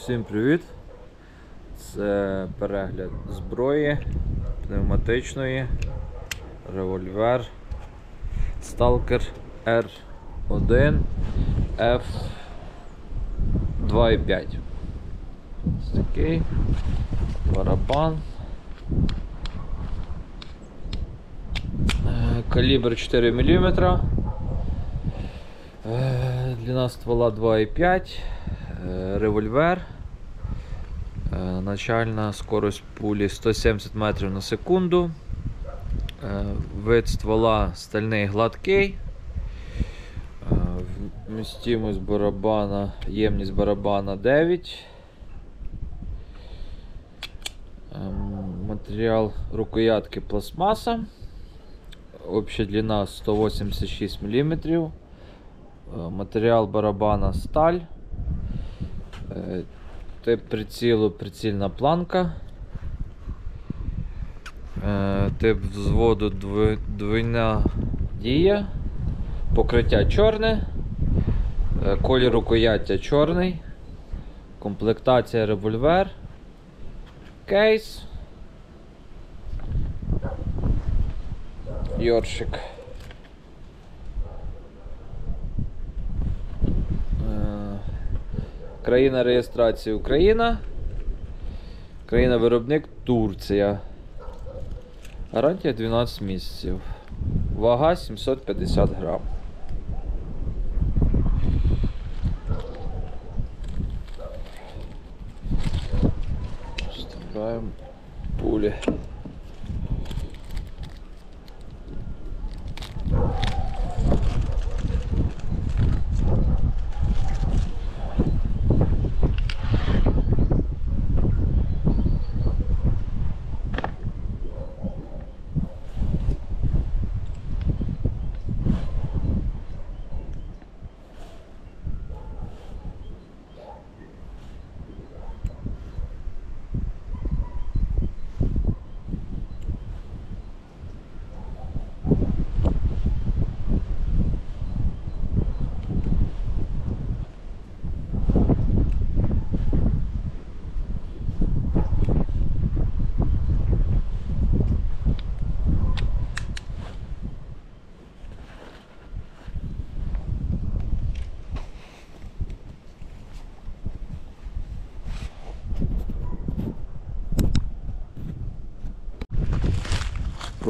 Всім привіт! Це перегляд зброї пневматичної, револьвер Stalker R1 F 2.5. Ось такий барабан. Е, Калібр 4 мм. Е, Длина ствола 2,5, е, револьвер. Е, Начальна скорость пулі 170 метрів на секунду. Е, Вид ствола стальний гладкий. Е, Вмістимость барабана, ємність барабана 9. Ем, Матеріал рукоятки пластмаса. Обща длина 186 мм. Матеріал барабана сталь. Е, Тип прицілу прицільна планка. Е, Тип взводу двойна дія. Покриття чорне. Е, Колір рукояття чорний. Комплектація револьвер. Кейс. Йоршик. Країна реєстрації Україна. Країна виробник Турція. Гарантія 12 місяців. Вага 750 грам. Вставляємо пулі.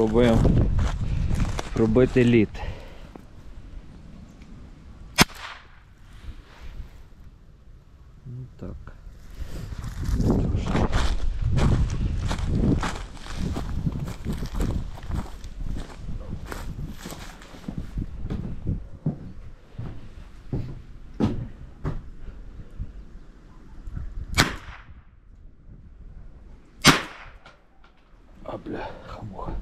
Пробуємо пробити лід. Ну так. А бля, хамуха.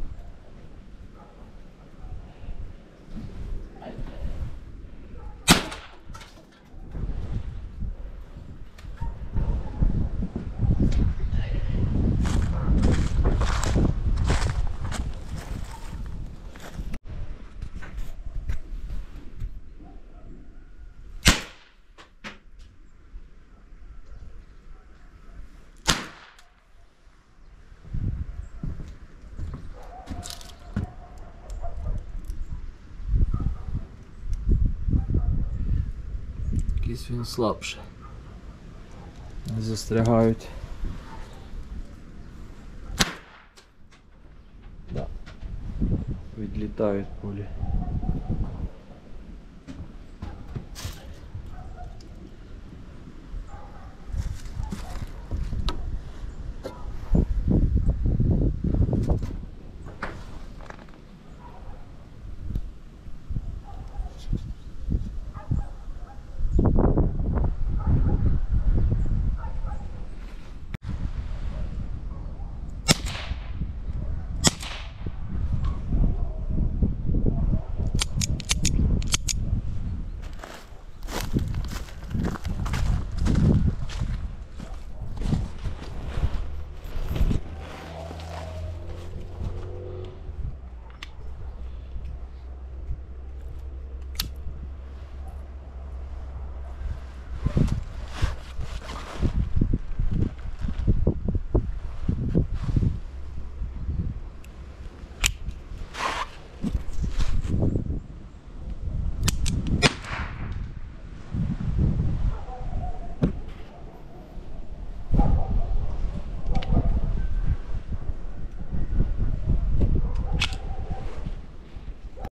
Якийсь він слабший. Не застрягають. Да. Відлітають пулі.